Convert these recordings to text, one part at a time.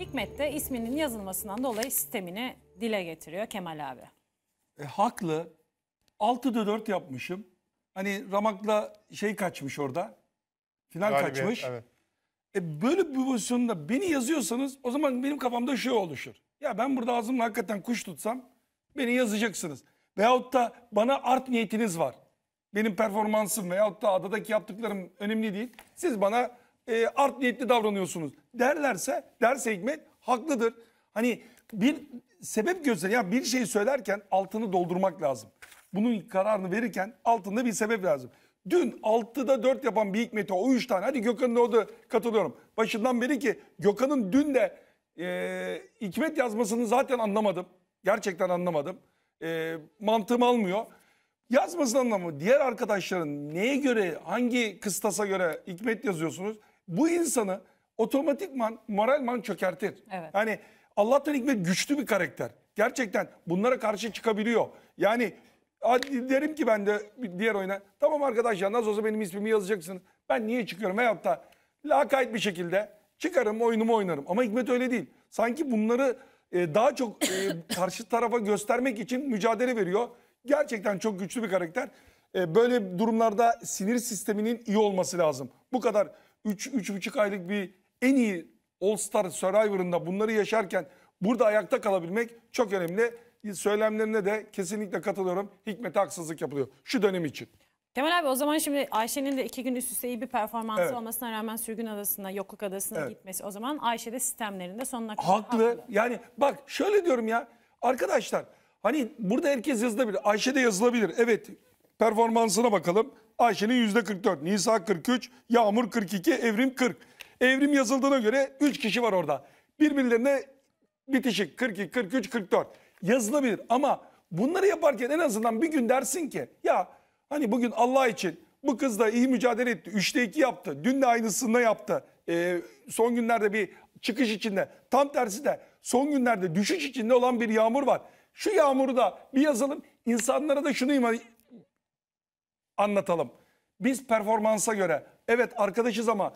Hikmet de isminin yazılmasından dolayı sistemini dile getiriyor Kemal abi. E, haklı. 6'da 4 yapmışım. Hani Ramak'la şey kaçmış orada. Final Galibiyet, kaçmış. Evet. E, böyle bir pozisyonda beni yazıyorsanız o zaman benim kafamda şu oluşur. Ya ben burada ağzımla hakikaten kuş tutsam beni yazacaksınız. Veyahut da bana art niyetiniz var. Benim performansım veyahut da adadaki yaptıklarım önemli değil. Siz bana e, art niyetli davranıyorsunuz derlerse, derse Hikmet haklıdır. Hani bir sebep göster. Ya bir şey söylerken altını doldurmak lazım. Bunun kararını verirken altında bir sebep lazım. Dün 6'da 4 yapan bir Hikmet'e o 3 tane. Hadi Gökhan'ın orada katılıyorum. Başından beri ki Gökhan'ın dün de e, Hikmet yazmasını zaten anlamadım. Gerçekten anlamadım. E, mantığım almıyor. Yazmasını anlamı. Diğer arkadaşların neye göre, hangi kıstasa göre Hikmet yazıyorsunuz? Bu insanı otomatikman, moralman çökertir. Evet. Yani Allah'tan Hikmet güçlü bir karakter. Gerçekten bunlara karşı çıkabiliyor. Yani derim ki ben de diğer oyuna tamam arkadaşlar nasıl olsa benim ismimi yazacaksınız. Ben niye çıkıyorum veyahut da lakayt bir şekilde çıkarım oyunumu oynarım. Ama Hikmet öyle değil. Sanki bunları e, daha çok e, karşı tarafa göstermek için mücadele veriyor. Gerçekten çok güçlü bir karakter. E, böyle durumlarda sinir sisteminin iyi olması lazım. Bu kadar 3-3,5 aylık bir en iyi All Star Survivor'ında bunları yaşarken burada ayakta kalabilmek çok önemli. Söylemlerine de kesinlikle katılıyorum. Hikmet'e haksızlık yapılıyor şu dönem için. Kemal abi o zaman şimdi Ayşe'nin de iki gün üst üste iyi bir performansı Evet. olmasına rağmen Sürgün Adası'na, Yokluk Adası'na Evet. gitmesi. O zaman Ayşe de sistemlerinde sonuna kadar Haklı. Yani bak şöyle diyorum ya. Arkadaşlar hani burada herkes yazılabilir. Ayşe de yazılabilir. Evet performansına bakalım. Ayşe'nin yüzde 44, Nisa 43, Yağmur 42, Evrim 40. Evrim yazıldığına göre 3 kişi var orada. Birbirlerine bitişik 42, 43, 44. Yazılabilir ama bunları yaparken en azından bir gün dersin ki ya hani bugün Allah için bu kız da iyi mücadele etti. Üçte iki yaptı. Dün de aynısını yaptı. Ee, son günlerde bir çıkış içinde. Tam tersi de son günlerde düşüş içinde olan bir yağmur var. Şu yağmuru da bir yazalım. İnsanlara da şunu anlatalım. Biz performansa göre evet arkadaşız ama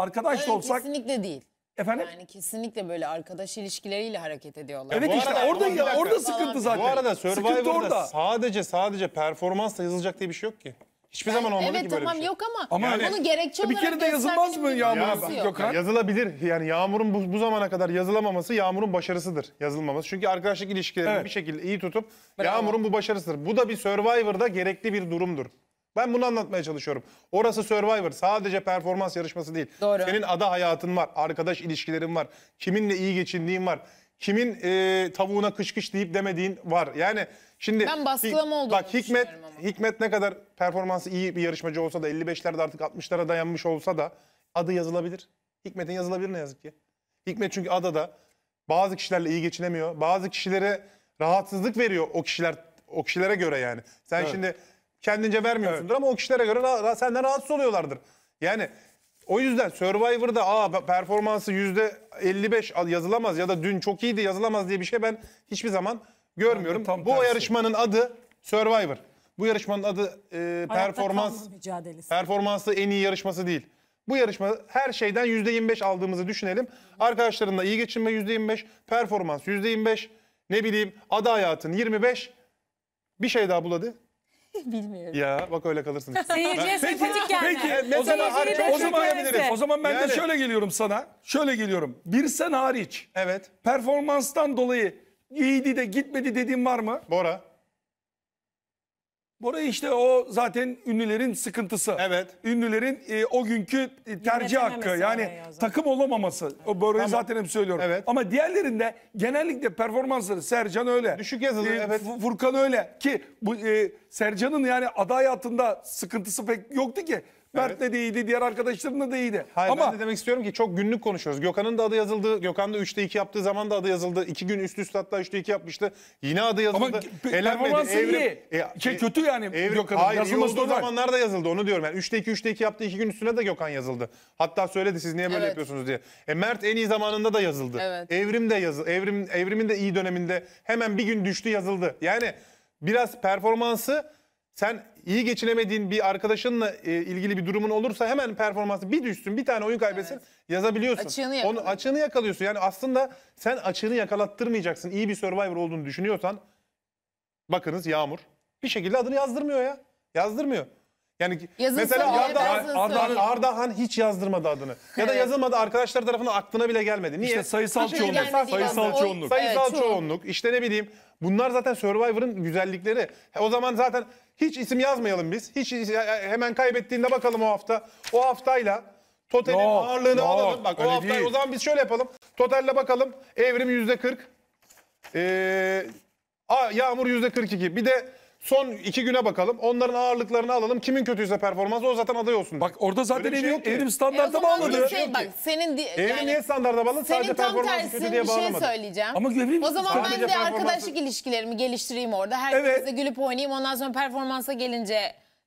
arkadaş da Hayır, olsak kesinlikle değil. efendim Yani kesinlikle böyle arkadaş ilişkileriyle hareket ediyorlar. evet Bu işte arada- orada dakika. orada sıkıntı zaten. Bu arada Sıkıntı Survivor'da orada. sadece sadece performansla yazılacak diye bir şey yok ki. Hiçbir zaman olmadı evet ki böyle tamam bir şey. yok ama, Ama Yani- bunu gerekçe bir olarak kere de yazılmaz mı göstermenin bir Yağmur'a? yok. Gökhan? Yazılabilir. Yani Yağmur'un bu, bu zamana kadar yazılamaması Yağmur'un başarısıdır. Yazılmaması. Çünkü arkadaşlık ilişkilerini Evet. bir şekilde iyi tutup Bravo. Yağmur'un bu başarısıdır. Bu da bir Survivor'da gerekli bir durumdur. Ben bunu anlatmaya çalışıyorum. Orası Survivor. Sadece performans yarışması değil. Doğru. Senin ada hayatın var. Arkadaş ilişkilerin var. Kiminle iyi geçindiğin var. Kimin e, tavuğuna kış kış deyip demediğin var. Yani şimdi Ben baskılama olduğunu Bak Hikmet. Hikmet ne kadar performansı iyi bir yarışmacı olsa da 55'lerde artık 60'lara dayanmış olsa da adı yazılabilir. Hikmet'in yazılabilir ne yazık ki. Hikmet çünkü adada bazı kişilerle iyi geçinemiyor. Bazı kişilere rahatsızlık veriyor o kişiler o kişilere göre yani. Sen Evet. şimdi kendince vermiyorsundur ama o kişilere göre ra- ra- senden rahatsız oluyorlardır. Yani o yüzden Survivor'da aa performansı yüzde 55 yazılamaz ya da dün çok iyiydi yazılamaz diye bir şey ben hiçbir zaman görmüyorum. Tam Bu tersi. yarışmanın adı Survivor. Bu yarışmanın adı e, Hayatta performans kalma mücadelesi. performansı en iyi yarışması değil. Bu yarışma her şeyden %25 aldığımızı düşünelim. Arkadaşlarınla iyi geçinme %25, performans %25, ne bileyim ada hayatın 25. Bir şey daha bul hadi. Bilmiyorum. Ya bak öyle kalırsın. Seyirciye sempatik gelme. Peki o zaman, de o zaman, o zaman ben Yani- de şöyle geliyorum sana. Şöyle geliyorum. Bir sen hariç evet. performanstan dolayı iyiydi de gitmedi dediğin var mı? Bora. Bora işte o zaten ünlülerin sıkıntısı. Evet. Ünlülerin e, o günkü e, tercih hakkı yani takım olamaması. O Bora'yı Tamam. zaten hep söylüyorum. Evet. Ama diğerlerinde genellikle performansları Sercan öyle. Düşük yazılı, E, evet. Fu- Furkan öyle ki bu e, Sercan'ın yani aday hayatında sıkıntısı pek yoktu ki. Mert'le de iyiydi, diğer arkadaşlarımla da iyiydi. Hayır Ama ben de demek istiyorum ki çok günlük konuşuyoruz. Gökhan'ın da adı yazıldı. Gökhan da 3'te 2 yaptığı zaman da adı yazıldı. 2 gün üst üste hatta 3'te 2 yapmıştı. Yine adı yazıldı. Ama pe- performansı iyi. Şey, kötü yani Gökhan'ın. Hayır iyi Yazılması olduğu zamanlar da yazıldı onu diyorum. Yani 3'te 2 3'te 2 yaptığı 2 gün üstüne de Gökhan yazıldı. Hatta söyledi siz niye böyle Evet. yapıyorsunuz diye. E Mert en iyi zamanında da yazıldı. Evet. Evrim de yazıldı. Evrim, evrimin de iyi döneminde hemen bir gün düştü yazıldı. Yani biraz performansı sen iyi geçinemediğin bir arkadaşınla e, ilgili bir durumun olursa hemen performansı bir düşsün, bir tane oyun kaybetsin yazabiliyorsun. Açığını Onu yakalıyor. açığını yakalıyorsun. Yani aslında sen açığını yakalattırmayacaksın. İyi bir survivor olduğunu düşünüyorsan bakınız Yağmur bir şekilde adını yazdırmıyor ya. Yazdırmıyor. Yani Yazılsa mesela bile Ardahan, yazılsa Ardahan, hiç yazdırmadı adını. Ya da Evet. yazılmadı arkadaşlar tarafından aklına bile gelmedi. Niye? İşte sayısal Bir şekilde çoğunluk. sayısal- Sayısal O- çoğunluk. Sayısal Evet, çoğu. çoğunluk. İşte ne bileyim. Bunlar zaten Survivor'ın güzellikleri. O zaman zaten hiç isim yazmayalım biz. Hiç hemen kaybettiğinde bakalım o hafta. O haftayla totalin Yok, ağırlığını yok, alalım. Bak o öyle hafta değil. o zaman biz şöyle yapalım. Totalle bakalım. Evrim yüzde 40. Ee, A- Yağmur yüzde 42. Bir de son iki güne bakalım. Onların ağırlıklarını alalım. Kimin kötüyse performansı o zaten aday olsun. Bak orada zaten Öyle bir şey evrim, yok ki. evrim E o standarta zaman bağladı. bir şey- bak senin di- Evrim yani niye standarda bağlı? Sadece senin tam performansı tersi kötü diye bir şey bağlamadı. söyleyeceğim. Ama evrim O zaman Sadece ben de performansı- arkadaşlık ilişkilerimi geliştireyim orada. Herkese Evet. gülüp oynayayım. Ondan sonra performansa gelince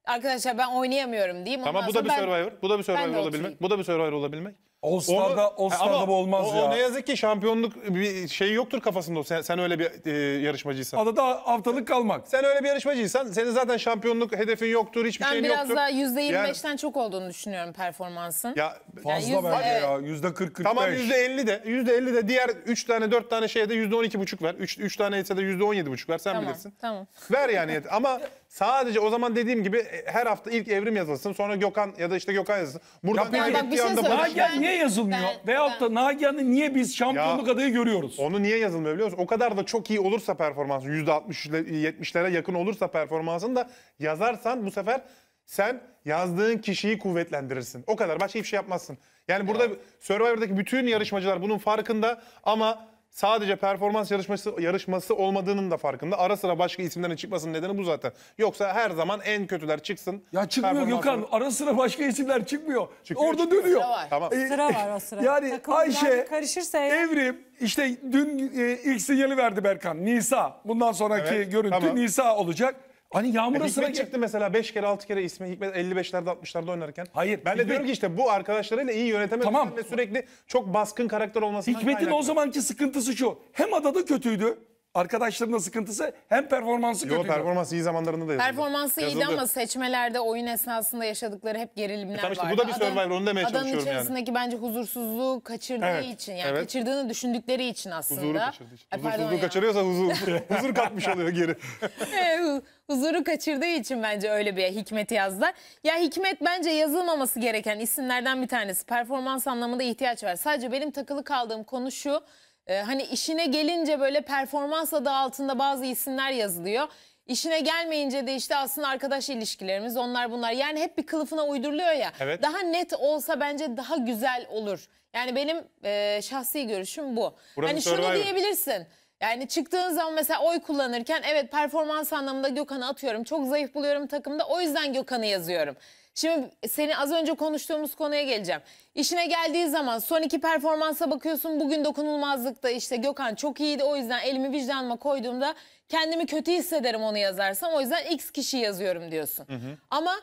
arkadaşlar ben oynayamıyorum diyeyim. Tamam Ondan bu da bir ben- Survivor. Bu da bir Survivor de olabilmek. oturayım. Bu da bir Survivor olabilmek. All Star'da, All Ama Star'da bu olmaz o, ya. O ne yazık ki şampiyonluk bir şey yoktur kafasında. o. Sen, sen öyle bir e, yarışmacıysan. Adada haftalık kalmak. Sen öyle bir yarışmacıysan senin zaten şampiyonluk hedefin yoktur, hiçbir Ben şeyin biraz yoktur. daha %25'ten Yani- çok olduğunu düşünüyorum performansın. ya Fazla yüzde- bence evet. ya. Yüzde 40 45. Tamam %50 de %50 de diğer 3 tane 4 tane şeyde %12 buçuk ver. 3 3 tane ise de %17 buçuk ver sen tamam, bilirsin. tamam. Ver yani ama sadece o zaman dediğim gibi e, her hafta ilk evrim yazılsın sonra Gökhan ya da işte Gökhan yazılsın. Buradan Ya peki- kaybettiği Bak bir şey anda söyleyeyim. Ben- niye yazılmıyor? ben- Veyahut da Nagihan'ı niye biz şampiyonluk Ya- adayı görüyoruz? Onu niye yazılmıyor biliyor musun? O kadar da çok iyi olursa performansın %60-70'lere yakın olursa performansın da yazarsan bu sefer sen yazdığın kişiyi kuvvetlendirirsin. O kadar. Başka hiçbir şey yapmazsın. Yani burada Survivor'daki bütün yarışmacılar bunun farkında ama sadece performans yarışması yarışması olmadığının da farkında. Ara sıra başka isimlerin çıkmasının nedeni bu zaten. Yoksa her zaman en kötüler çıksın. Ya çıkmıyor Gökhan. Ara sıra başka isimler çıkmıyor. Çıkıyor, Orada çıkıyor. dönüyor. Sıra var. Tamam. Ee, Sıra var o sıra. Yani Takım Ayşe, karışırsa Evrim, işte dün e, ilk sinyali verdi Berkan. Nisa. Bundan sonraki Evet, görüntü tamam. Nisa olacak. Hani Yağmur'a sıra Hikmet çıktı mesela 5 kere 6 kere ismi Hikmet 55'lerde 60'larda oynarken. Hayır, Ben de Hikmet- diyorum ki işte bu arkadaşlarıyla iyi yönetemediğinden Tamam. ve sürekli çok baskın karakter olmasından Hikmet'in kaynaklı. o zamanki sıkıntısı şu. Hem adada kötüydü. Arkadaşlarının sıkıntısı hem performansı Yo kötüydü. performans iyi zamanlarında da yazıldı. Performansı iyiydi Yazıldı. ama seçmelerde oyun esnasında yaşadıkları hep gerilimler E tamam işte bu vardı. da bir Survivor, onu demeye Adanın çalışıyorum yani. içerisindeki bence huzursuzluğu kaçırdığı Evet, için yani evet. kaçırdığını düşündükleri için aslında. Huzuru kaçırdı. Ay, pardon Huzursuzluğu ya. kaçırıyorsa huzur, huzur katmış oluyor geri. Hu- Huzuru kaçırdığı için bence öyle bir Hikmet'i yazdılar. Ya Hikmet bence yazılmaması gereken isimlerden bir tanesi. Performans anlamında ihtiyaç var. Sadece benim takılı kaldığım konu şu. E, hani işine gelince böyle performans adı altında bazı isimler yazılıyor. İşine gelmeyince de işte aslında arkadaş ilişkilerimiz onlar bunlar. Yani hep bir kılıfına uyduruluyor ya. Evet. Daha net olsa bence daha güzel olur. Yani benim e, şahsi görüşüm bu. Burası hani şunu Survivor. diyebilirsin. Yani çıktığın zaman mesela oy kullanırken evet performans anlamında Gökhan'ı atıyorum. Çok zayıf buluyorum takımda. O yüzden Gökhan'ı yazıyorum. Şimdi seni az önce konuştuğumuz konuya geleceğim. İşine geldiği zaman son iki performansa bakıyorsun. Bugün dokunulmazlıkta işte Gökhan çok iyiydi. O yüzden elimi vicdanıma koyduğumda kendimi kötü hissederim onu yazarsam. O yüzden X kişi yazıyorum diyorsun. Ama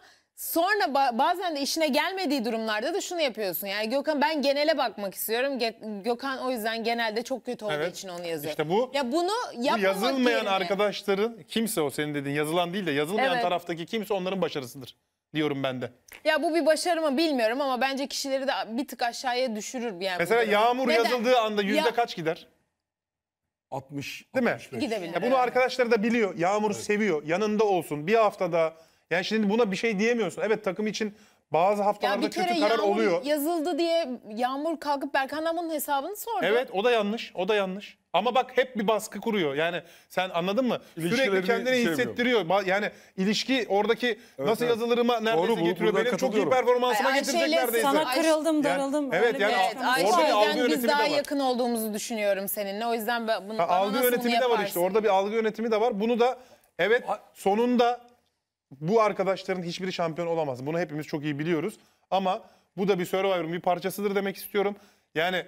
Sonra ba- bazen de işine gelmediği durumlarda da şunu yapıyorsun. Yani Gökhan ben genele bakmak istiyorum. Ge- Gökhan o yüzden genelde çok kötü olduğu Evet. için onu yazıyor. İşte bu- ya bunu Bu yapmamak yazılmayan yerine- arkadaşların kimse o senin dediğin yazılan değil de yazılmayan Evet. taraftaki kimse onların başarısıdır diyorum ben de. Ya bu bir başarı mı bilmiyorum ama bence kişileri de bir tık aşağıya düşürür yani. bu Mesela durum. Yağmur Neden? yazıldığı anda yüzde Ya- kaç gider? 60, Değil mi? 65. Gidebilir. Ya bunu evet. arkadaşlar da biliyor. Yağmur seviyor. Yanında olsun. Bir haftada. Yani şimdi buna bir şey diyemiyorsun. Evet takım için bazı Ya haftalarda bir kere kötü karar Yağmur oluyor. yazıldı diye Yağmur kalkıp Berkan'dan bunun hesabını sordu. Evet o da yanlış. O da yanlış. Ama bak hep bir baskı kuruyor. Yani sen anladın mı? Sürekli kendini sevmiyor. hissettiriyor. Yani ilişki oradaki nasıl evet. yazılırıma neredeyse Doğru, bu- getiriyor. Benim çok iyi performansıma Ay, getirecek Ayşe'yle neredeyse. Sana Ayşe- kırıldım, darıldım. evet, yani Evet açıklaması Orada bir var. algı Ayşe'den biz yönetimi daha de var. yakın olduğumuzu düşünüyorum seninle. O yüzden ben bunu Ha, bana algı nasıl bunu yönetimi de var işte. Orada bir algı yönetimi de var. Bunu da evet sonunda bu arkadaşların hiçbiri şampiyon olamaz. Bunu hepimiz çok iyi biliyoruz. Ama bu da bir Survivor'un bir parçasıdır demek istiyorum. Yani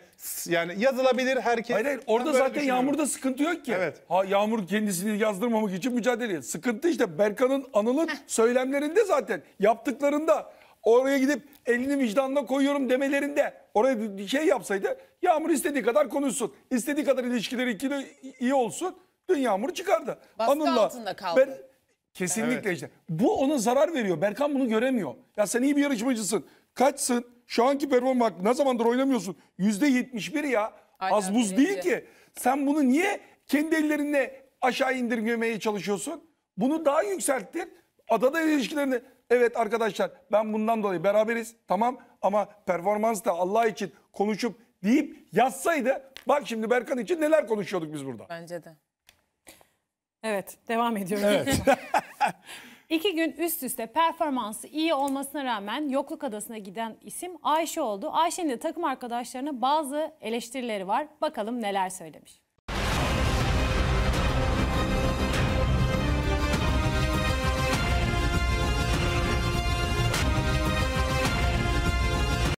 yani yazılabilir herkes. Hayır hayır orada zaten. Yağmur'da sıkıntı yok ki. Evet. Ha, Yağmur kendisini yazdırmamak için mücadele ediyor. Sıkıntı işte Berkan'ın Anıl'ın söylemlerinde zaten yaptıklarında. Oraya gidip elini vicdanına koyuyorum demelerinde. Oraya bir şey yapsaydı Yağmur istediği kadar konuşsun. istediği kadar ilişkileri ikili iyi olsun. Dün Yağmur çıkardı. Baskı altında kaldı. Ben Kesinlikle işte. Bu ona zarar veriyor. Berkan bunu göremiyor. Ya sen iyi bir yarışmacısın. Kaçsın? Şu anki performans bak ne zamandır oynamıyorsun? Yüzde yetmiş bir ya. Aynen, Az buz birinci. değil ki. Sen bunu niye kendi ellerinle aşağı indirgemeye çalışıyorsun? Bunu daha yükselttir. Adada ilişkilerini evet arkadaşlar ben bundan dolayı beraberiz tamam ama performans da Allah için konuşup deyip yazsaydı bak şimdi Berkan için neler konuşuyorduk biz burada. Bence de. Evet, devam ediyoruz. İki gün üst üste performansı iyi olmasına rağmen yokluk adasına giden isim Ayşe oldu. Ayşe'nin de takım arkadaşlarına bazı eleştirileri var. Bakalım neler söylemiş.